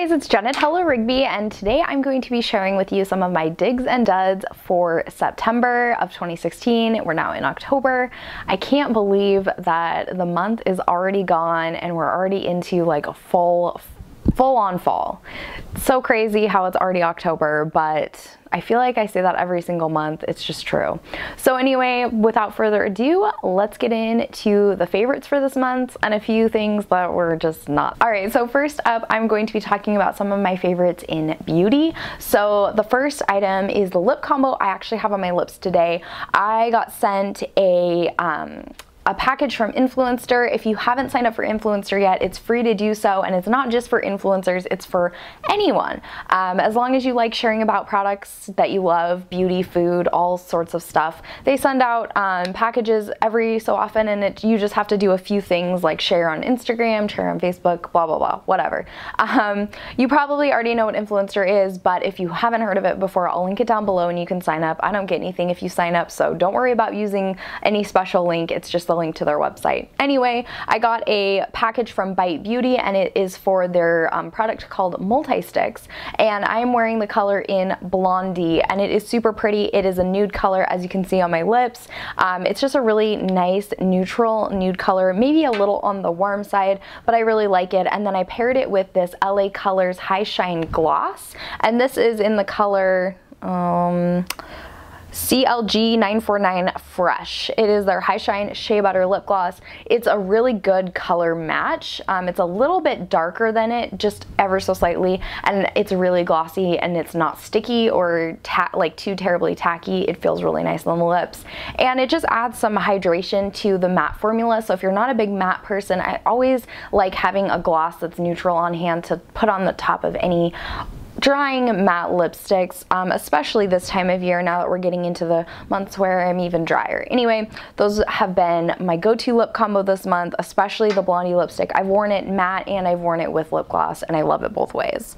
guys, it's Jenn at Hello Rigby and today I'm going to be sharing with you some of my digs and duds for September of 2016. We're now in October. I can't believe that the month is already gone and we're already into like a full full on fall. So crazy how it's already October, but I feel like I say that every single month. It's just true. So anyway, without further ado, let's get into the favorites for this month and a few things that were just not. All right, so first up, I'm going to be talking about some of my favorites in beauty. So the first item is the lip combo I actually have on my lips today. I got sent a um, a package from Influenster. If you haven't signed up for Influenster yet, it's free to do so, and it's not just for influencers, it's for anyone. Um, as long as you like sharing about products that you love, beauty, food, all sorts of stuff. They send out um, packages every so often, and it, you just have to do a few things like share on Instagram, share on Facebook, blah, blah, blah, whatever. Um, you probably already know what Influenster is, but if you haven't heard of it before, I'll link it down below and you can sign up. I don't get anything if you sign up, so don't worry about using any special link. It's just link to their website. Anyway, I got a package from Bite Beauty and it is for their um, product called Multi Sticks and I'm wearing the color in Blondie and it is super pretty. It is a nude color as you can see on my lips. Um, it's just a really nice neutral nude color, maybe a little on the warm side, but I really like it. And then I paired it with this LA Colors High Shine Gloss and this is in the color um, CLG 949 Fresh. It is their High Shine Shea Butter Lip Gloss. It's a really good color match. Um, it's a little bit darker than it, just ever so slightly, and it's really glossy and it's not sticky or like too terribly tacky. It feels really nice on the lips. And it just adds some hydration to the matte formula. So if you're not a big matte person, I always like having a gloss that's neutral on hand to put on the top of any drying matte lipsticks, um, especially this time of year now that we're getting into the months where I'm even drier. Anyway, those have been my go-to lip combo this month, especially the Blondie lipstick. I've worn it matte and I've worn it with lip gloss and I love it both ways.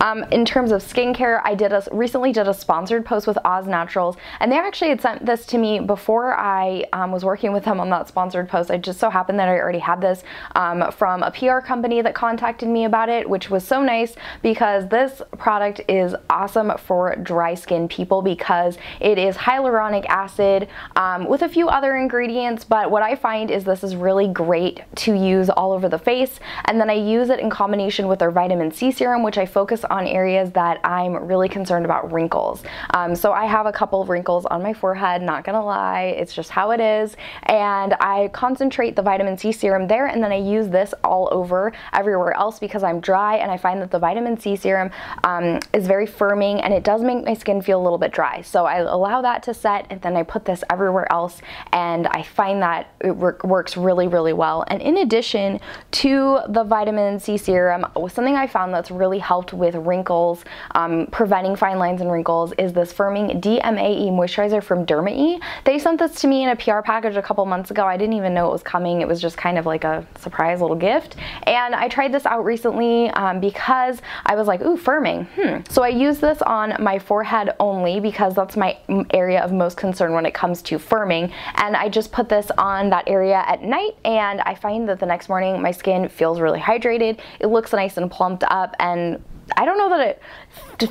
Um, in terms of skincare, I did a, recently did a sponsored post with Oz Naturals and they actually had sent this to me before I um, was working with them on that sponsored post. I just so happened that I already had this um, from a PR company that contacted me about it, which was so nice because this product is awesome for dry skin people because it is hyaluronic acid um, with a few other ingredients, but what I find is this is really great to use all over the face. And then I use it in combination with their vitamin C serum, which I focus on areas that I'm really concerned about wrinkles. Um, so I have a couple of wrinkles on my forehead, not gonna lie, it's just how it is. And I concentrate the vitamin C serum there and then I use this all over everywhere else because I'm dry and I find that the vitamin C serum um, is very firming and it does make my skin feel a little bit dry. So I allow that to set and then I put this everywhere else and I find that it works really, really well. And in addition to the vitamin C serum, something I found that's really helped with wrinkles, um, preventing fine lines and wrinkles is this firming DMAE moisturizer from Derma-E. They sent this to me in a PR package a couple months ago. I didn't even know it was coming. It was just kind of like a surprise little gift. And I tried this out recently um, because I was like, ooh, firming hmm. So I use this on my forehead only because that's my area of most concern when it comes to firming. And I just put this on that area at night and I find that the next morning my skin feels really hydrated. It looks nice and plumped up and I don't know that it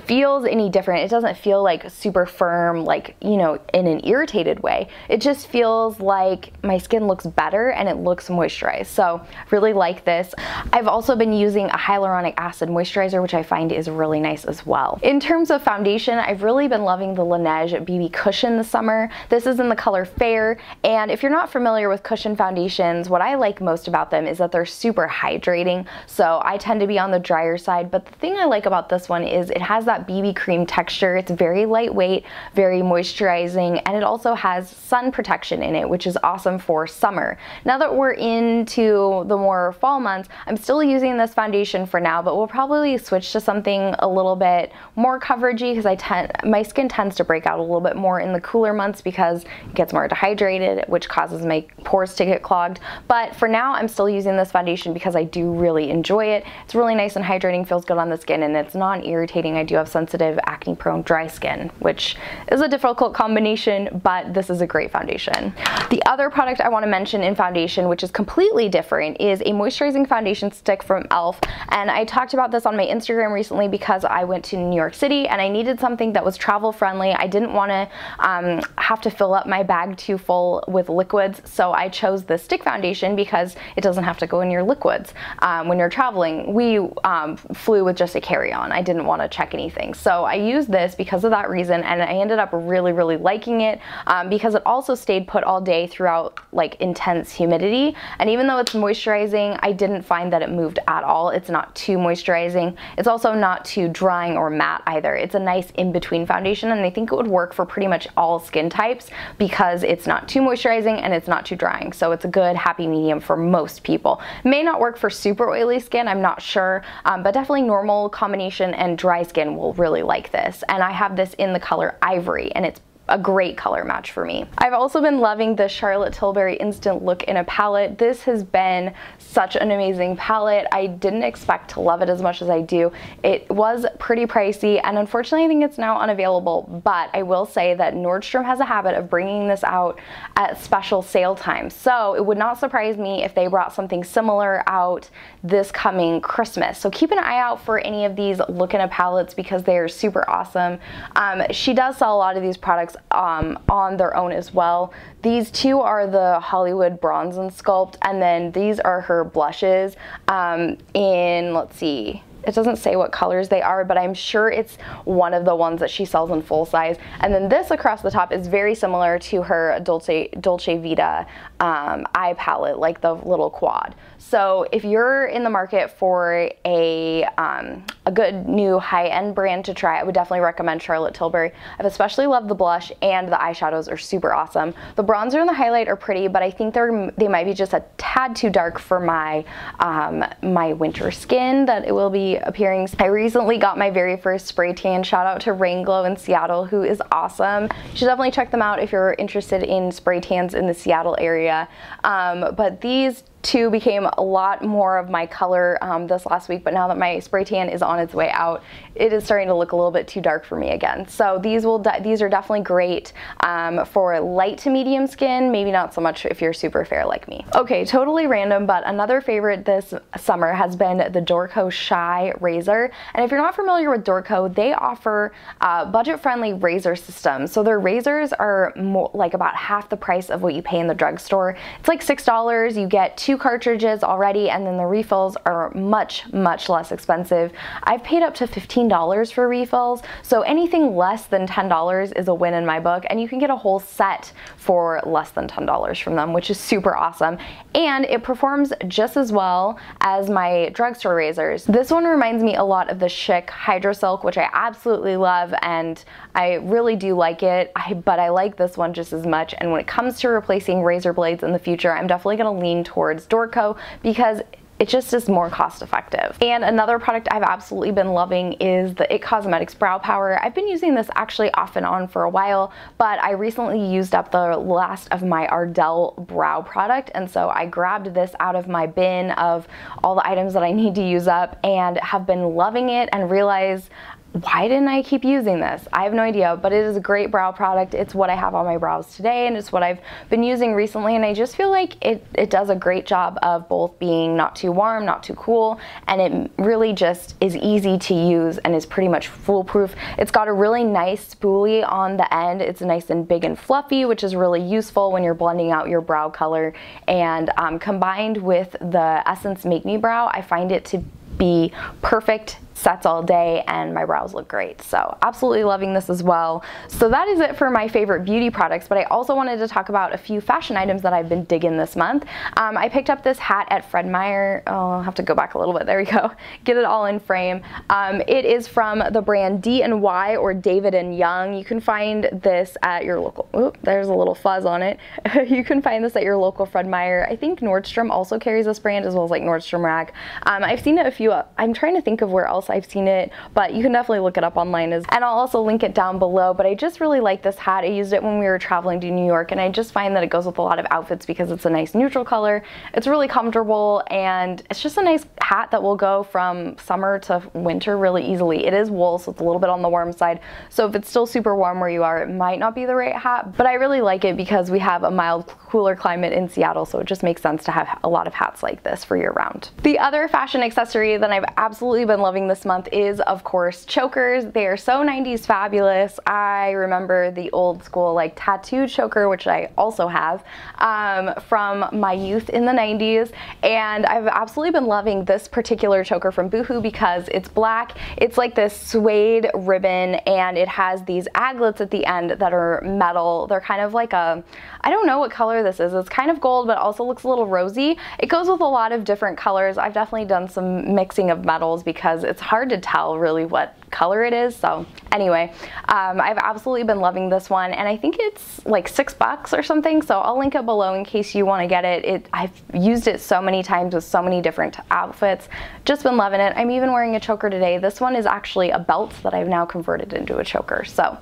feels any different. It doesn't feel like super firm, like, you know, in an irritated way. It just feels like my skin looks better and it looks moisturized. So really like this. I've also been using a hyaluronic acid moisturizer, which I find is really nice as well. In terms of foundation, I've really been loving the Laneige BB Cushion this summer. This is in the color Fair. And if you're not familiar with cushion foundations, what I like most about them is that they're super hydrating. So I tend to be on the drier side, but the thing I like about this one is it has that BB cream texture. It's very lightweight, very moisturizing, and it also has sun protection in it, which is awesome for summer. Now that we're into the more fall months, I'm still using this foundation for now, but we'll probably switch to something a little bit more coveragey because I tend my skin tends to break out a little bit more in the cooler months because it gets more dehydrated, which causes my pores to get clogged. But for now, I'm still using this foundation because I do really enjoy it. It's really nice and hydrating, feels good on the skin skin and it's non-irritating. I do have sensitive acne prone dry skin, which is a difficult combination, but this is a great foundation. The other product I wanna mention in foundation, which is completely different, is a moisturizing foundation stick from e.l.f. And I talked about this on my Instagram recently because I went to New York City and I needed something that was travel friendly. I didn't wanna um, have to fill up my bag too full with liquids, so I chose the stick foundation because it doesn't have to go in your liquids. Um, when you're traveling, we um, flew with just a carry-on. I didn't want to anything. So I used this because of that reason and I ended up really, really liking it um, because it also stayed put all day throughout like intense humidity. And even though it's moisturizing, I didn't find that it moved at all. It's not too moisturizing. It's also not too drying or matte either. It's a nice in-between foundation and I think it would work for pretty much all skin types because it's not too moisturizing and it's not too drying. So it's a good happy medium for most people. May not work for super oily skin, I'm not sure, um, but definitely normal combination and dry skin will really like this. And I have this in the color Ivory and it's a great color match for me. I've also been loving the Charlotte Tilbury Instant Look in a palette. This has been such an amazing palette. I didn't expect to love it as much as I do. It was pretty pricey and unfortunately I think it's now unavailable, but I will say that Nordstrom has a habit of bringing this out at special sale times. So it would not surprise me if they brought something similar out this coming Christmas. So keep an eye out for any of these Look in a palettes because they are super awesome. Um, she does sell a lot of these products um, on their own as well. These two are the Hollywood Bronze and Sculpt, and then these are her blushes um, in, let's see, it doesn't say what colors they are, but I'm sure it's one of the ones that she sells in full size. And then this across the top is very similar to her Dolce, Dolce Vita um, eye palette, like the little quad. So if you're in the market for a, um, a good new high-end brand to try, I would definitely recommend Charlotte Tilbury. I've especially loved the blush and the eyeshadows are super awesome. The bronzer and the highlight are pretty, but I think they're they might be just a tad too dark for my um, my winter skin that it will be appearing. I recently got my very first spray tan. Shout out to Rain Glow in Seattle, who is awesome. You should definitely check them out if you're interested in spray tans in the Seattle area. Um, but these two became a lot more of my color um, this last week, but now that my spray tan is on its way out, it is starting to look a little bit too dark for me again. So these will these are definitely great um, for light to medium skin, maybe not so much if you're super fair like me. Okay, totally random, but another favorite this summer has been the Dorco Shai Razor. And if you're not familiar with Dorco, they offer uh, budget-friendly razor systems. So their razors are more, like about half the price of what you pay in the drugstore. It's like $6, you get two two cartridges already and then the refills are much, much less expensive. I've paid up to $15 for refills, so anything less than $10 is a win in my book and you can get a whole set for less than $10 from them, which is super awesome. And it performs just as well as my drugstore razors. This one reminds me a lot of the Schick Hydro Silk, which I absolutely love and I really do like it, I, but I like this one just as much. And when it comes to replacing razor blades in the future, I'm definitely gonna lean towards Dorco because it just is more cost effective. And another product I've absolutely been loving is the IT Cosmetics Brow Power. I've been using this actually off and on for a while, but I recently used up the last of my Ardell brow product, and so I grabbed this out of my bin of all the items that I need to use up and have been loving it and realized why didn't I keep using this? I have no idea, but it is a great brow product. It's what I have on my brows today and it's what I've been using recently and I just feel like it, it does a great job of both being not too warm, not too cool, and it really just is easy to use and is pretty much foolproof. It's got a really nice spoolie on the end. It's nice and big and fluffy, which is really useful when you're blending out your brow color. And um, combined with the Essence Make Me Brow, I find it to be perfect sets all day and my brows look great. So absolutely loving this as well. So that is it for my favorite beauty products, but I also wanted to talk about a few fashion items that I've been digging this month. Um, I picked up this hat at Fred Meyer. Oh, I'll have to go back a little bit. There we go. Get it all in frame. Um, it is from the brand D&Y or David and Young. You can find this at your local, oop, there's a little fuzz on it. you can find this at your local Fred Meyer. I think Nordstrom also carries this brand as well as like Nordstrom Rack. Um, I've seen it a few, I'm trying to think of where else I've seen it, but you can definitely look it up online. As, and I'll also link it down below, but I just really like this hat. I used it when we were traveling to New York and I just find that it goes with a lot of outfits because it's a nice neutral color. It's really comfortable and it's just a nice hat that will go from summer to winter really easily. It is wool, so it's a little bit on the warm side. So if it's still super warm where you are, it might not be the right hat, but I really like it because we have a mild, cooler climate in Seattle, so it just makes sense to have a lot of hats like this for year round. The other fashion accessory that I've absolutely been loving month is, of course, chokers. They are so 90s fabulous. I remember the old school like tattooed choker, which I also have, um, from my youth in the 90s, and I've absolutely been loving this particular choker from Boohoo because it's black, it's like this suede ribbon, and it has these aglets at the end that are metal. They're kind of like a, I don't know what color this is. It's kind of gold, but also looks a little rosy. It goes with a lot of different colors. I've definitely done some mixing of metals because it's hard to tell really what color it is. So anyway, um, I've absolutely been loving this one and I think it's like six bucks or something. So I'll link it below in case you want to get it. it. I've used it so many times with so many different outfits. Just been loving it. I'm even wearing a choker today. This one is actually a belt that I've now converted into a choker. So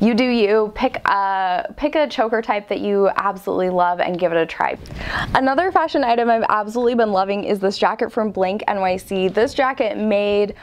you do you. Pick a, pick a choker type that you absolutely love and give it a try. Another fashion item I've absolutely been loving is this jacket from Blank NYC. This jacket made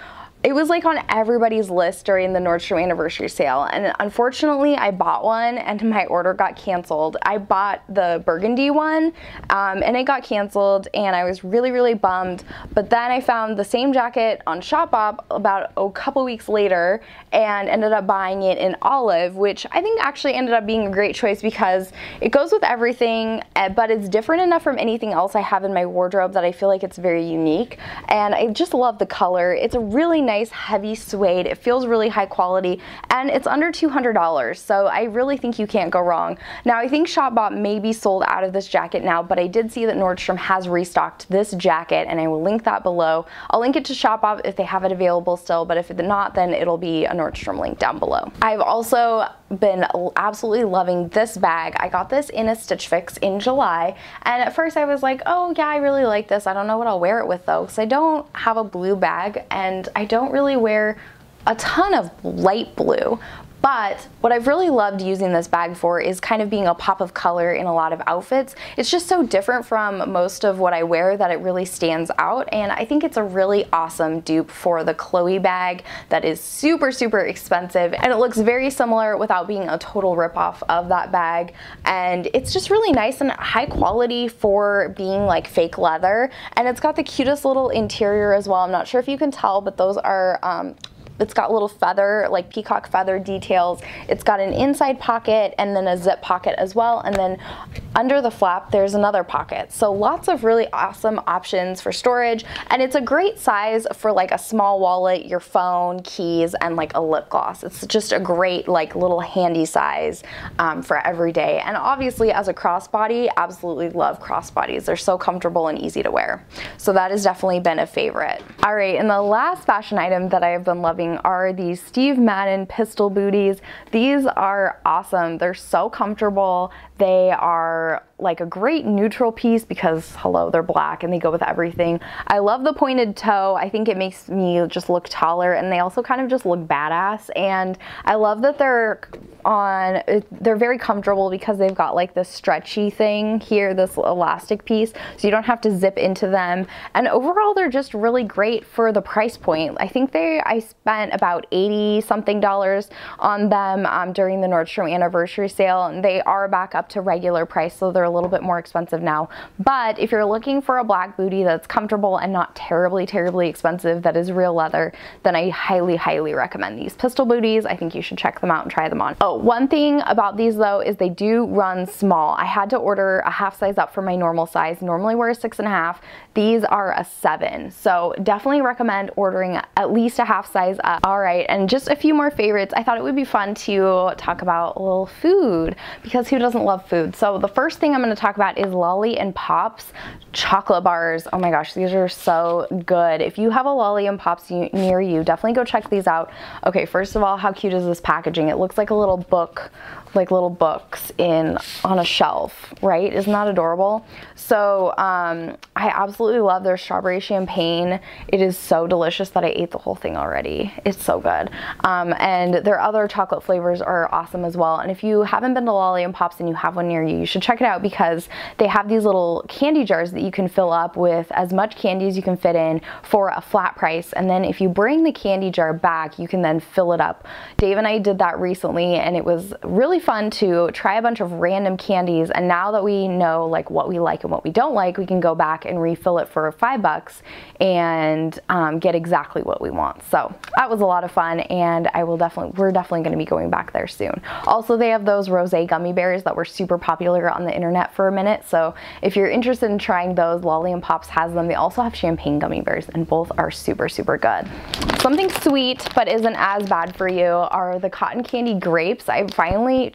it was like on everybody's list during the Nordstrom anniversary sale and unfortunately I bought one and my order got canceled. I bought the burgundy one um, and it got canceled and I was really really bummed but then I found the same jacket on Shopbop about a couple weeks later and ended up buying it in olive which I think actually ended up being a great choice because it goes with everything eh, but it's different enough from anything else I have in my wardrobe that I feel like it's very unique and I just love the color. It's a really nice nice heavy suede. It feels really high quality and it's under $200. So I really think you can't go wrong. Now I think Shopbop may be sold out of this jacket now, but I did see that Nordstrom has restocked this jacket and I will link that below. I'll link it to Shopbop if they have it available still, but if not, then it'll be a Nordstrom link down below. I've also been absolutely loving this bag. I got this in a Stitch Fix in July and at first I was like, oh yeah, I really like this. I don't know what I'll wear it with though because I don't have a blue bag and I don't really wear a ton of light blue, but what I've really loved using this bag for is kind of being a pop of color in a lot of outfits. It's just so different from most of what I wear that it really stands out and I think it's a really awesome dupe for the Chloe bag that is super super expensive and it looks very similar without being a total ripoff of that bag and it's just really nice and high quality for being like fake leather and it's got the cutest little interior as well. I'm not sure if you can tell but those are um, it's got little feather, like peacock feather details. It's got an inside pocket and then a zip pocket as well. And then under the flap, there's another pocket. So lots of really awesome options for storage. And it's a great size for like a small wallet, your phone, keys, and like a lip gloss. It's just a great like little handy size um, for every day. And obviously as a crossbody, absolutely love crossbodies. They're so comfortable and easy to wear. So that has definitely been a favorite. All right, and the last fashion item that I have been loving are these Steve Madden pistol booties. These are awesome. They're so comfortable. They are like a great neutral piece because hello, they're black and they go with everything. I love the pointed toe. I think it makes me just look taller and they also kind of just look badass. And I love that they're on, they're very comfortable because they've got like this stretchy thing here, this elastic piece, so you don't have to zip into them. And overall, they're just really great for the price point. I think they, I spent about 80 something dollars on them um, during the Nordstrom anniversary sale and they are back up to regular price, so they're little bit more expensive now. But if you're looking for a black booty that's comfortable and not terribly, terribly expensive, that is real leather, then I highly, highly recommend these pistol booties. I think you should check them out and try them on. Oh, one thing about these though is they do run small. I had to order a half size up for my normal size. Normally wear a six and a half. These are a seven. So definitely recommend ordering at least a half size up. All right, and just a few more favorites. I thought it would be fun to talk about a little food because who doesn't love food? So the first thing thing I'm gonna talk about is Lolli and Pops chocolate bars. Oh my gosh, these are so good. If you have a Lolli and Pops near you, definitely go check these out. Okay, first of all, how cute is this packaging? It looks like a little book like little books in on a shelf, right? Isn't that adorable? So um, I absolutely love their strawberry champagne. It is so delicious that I ate the whole thing already. It's so good. Um, and their other chocolate flavors are awesome as well. And if you haven't been to Lolli and Pops and you have one near you, you should check it out because they have these little candy jars that you can fill up with as much candy as you can fit in for a flat price. And then if you bring the candy jar back, you can then fill it up. Dave and I did that recently and it was really fun to try a bunch of random candies and now that we know like what we like and what we don't like, we can go back and refill it for five bucks and um, get exactly what we want. So that was a lot of fun and I will definitely, we're definitely gonna be going back there soon. Also, they have those rose gummy bears that were super popular on the internet for a minute. So if you're interested in trying those, Lolli and Pops has them. They also have champagne gummy bears and both are super, super good. Something sweet but isn't as bad for you are the cotton candy grapes. I finally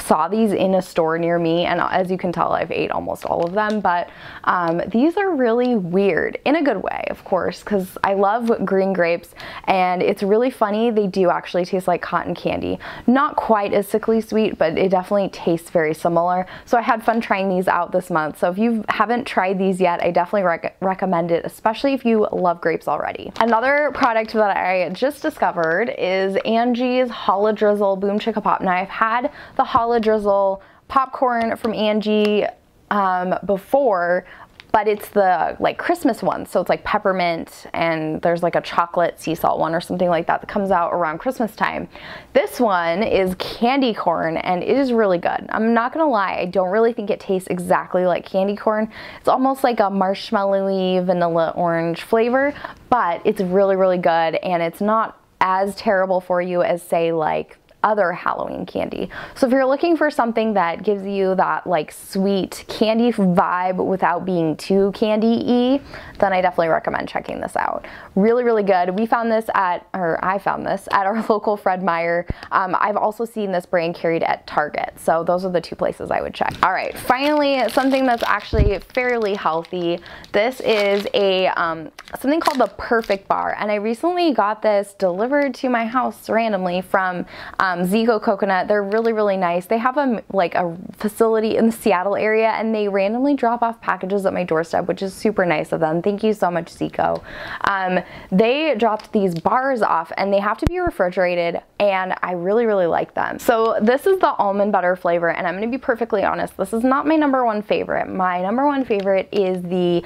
saw these in a store near me and as you can tell I've ate almost all of them but um, these are really weird in a good way of course because I love green grapes and it's really funny they do actually taste like cotton candy. Not quite as sickly sweet but it definitely tastes very similar. So I had fun trying these out this month. So if you haven't tried these yet I definitely rec recommend it especially if you love grapes already. Another product that I just discovered is Angie's Holidrizzle Boom Chicka Pop. Now I've had the Holidrizzle popcorn from Angie um, before, but it's the like Christmas one. So it's like peppermint and there's like a chocolate sea salt one or something like that that comes out around Christmas time. This one is candy corn and it is really good. I'm not gonna lie, I don't really think it tastes exactly like candy corn. It's almost like a marshmallowy vanilla orange flavor, but it's really, really good and it's not as terrible for you as say like other Halloween candy. So if you're looking for something that gives you that like sweet candy vibe without being too candy-y, then I definitely recommend checking this out. Really, really good. We found this at, or I found this at our local Fred Meyer. Um, I've also seen this brand carried at Target. So those are the two places I would check. All right, finally, something that's actually fairly healthy. This is a um, something called the Perfect Bar. And I recently got this delivered to my house randomly from um, um, Zico Coconut. They're really, really nice. They have a like a facility in the Seattle area and they randomly drop off packages at my doorstep, which is super nice of them. Thank you so much, Zico. Um, they dropped these bars off and they have to be refrigerated and I really, really like them. So this is the almond butter flavor and I'm gonna be perfectly honest, this is not my number one favorite. My number one favorite is the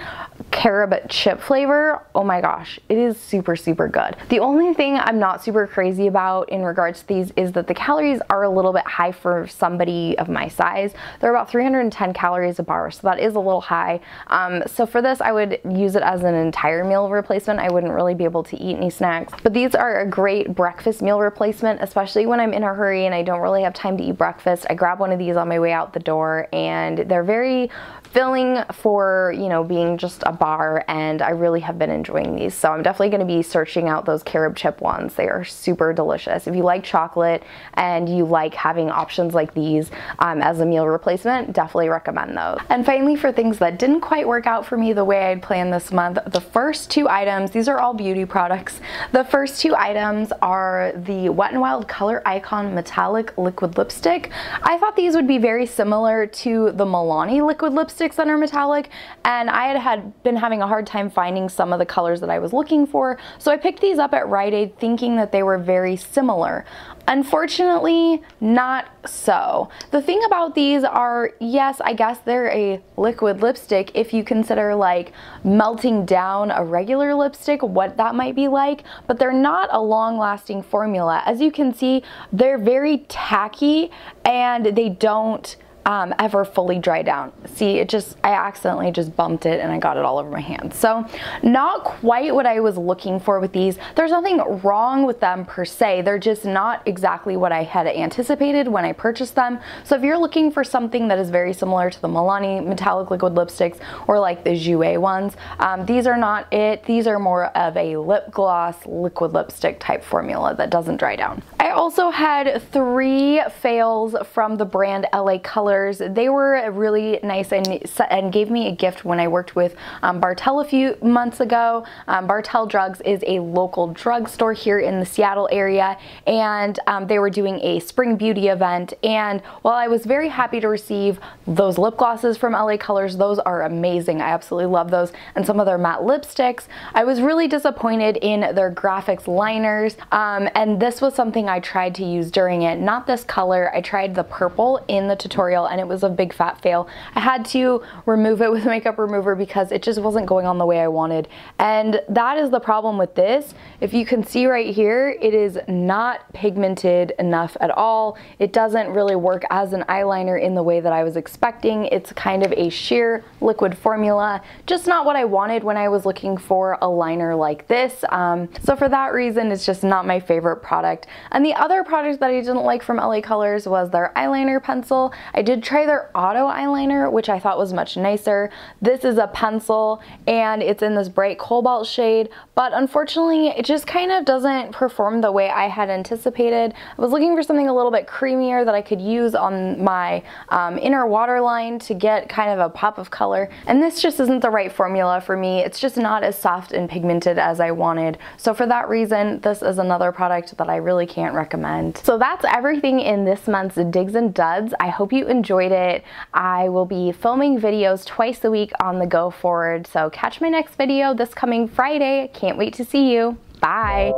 carob chip flavor. Oh my gosh, it is super, super good. The only thing I'm not super crazy about in regards to these is the that the calories are a little bit high for somebody of my size. They're about 310 calories a bar, so that is a little high. Um, so for this, I would use it as an entire meal replacement. I wouldn't really be able to eat any snacks, but these are a great breakfast meal replacement, especially when I'm in a hurry and I don't really have time to eat breakfast. I grab one of these on my way out the door and they're very filling for, you know, being just a bar and I really have been enjoying these. So I'm definitely going to be searching out those carob chip ones. They are super delicious. If you like chocolate and you like having options like these um, as a meal replacement, definitely recommend those. And finally, for things that didn't quite work out for me the way I'd planned this month, the first two items, these are all beauty products. The first two items are the Wet n Wild Color Icon Metallic Liquid Lipstick. I thought these would be very similar to the Milani liquid lipsticks that are metallic, and I had, had been having a hard time finding some of the colors that I was looking for, so I picked these up at Rite Aid thinking that they were very similar. Unfortunately, not so. The thing about these are, yes, I guess they're a liquid lipstick if you consider like melting down a regular lipstick, what that might be like, but they're not a long lasting formula. As you can see, they're very tacky and they don't um, ever fully dry down. See, it just, I accidentally just bumped it and I got it all over my hands. So not quite what I was looking for with these. There's nothing wrong with them per se. They're just not exactly what I had anticipated when I purchased them. So if you're looking for something that is very similar to the Milani metallic liquid lipsticks or like the Jouer ones, um, these are not it. These are more of a lip gloss liquid lipstick type formula that doesn't dry down. I also had three fails from the brand LA Color colors. They were really nice and, and gave me a gift when I worked with um, Bartell a few months ago. Um, Bartell Drugs is a local drugstore here in the Seattle area and um, they were doing a spring beauty event and while I was very happy to receive those lip glosses from LA Colors, those are amazing. I absolutely love those and some of their matte lipsticks. I was really disappointed in their graphics liners um, and this was something I tried to use during it. Not this color, I tried the purple in the tutorial and it was a big fat fail. I had to remove it with makeup remover because it just wasn't going on the way I wanted. And that is the problem with this. If you can see right here, it is not pigmented enough at all. It doesn't really work as an eyeliner in the way that I was expecting. It's kind of a sheer liquid formula, just not what I wanted when I was looking for a liner like this. Um, so for that reason, it's just not my favorite product. And the other product that I didn't like from LA Colors was their eyeliner pencil. I did try their auto eyeliner, which I thought was much nicer. This is a pencil and it's in this bright cobalt shade, but unfortunately it just kind of doesn't perform the way I had anticipated. I was looking for something a little bit creamier that I could use on my um, inner waterline to get kind of a pop of color, and this just isn't the right formula for me. It's just not as soft and pigmented as I wanted. So for that reason, this is another product that I really can't recommend. So that's everything in this month's Digs and Duds. I hope you enjoyed it. I will be filming videos twice a week on the go forward, so catch my next video this coming Friday. Can't wait to see you. Bye.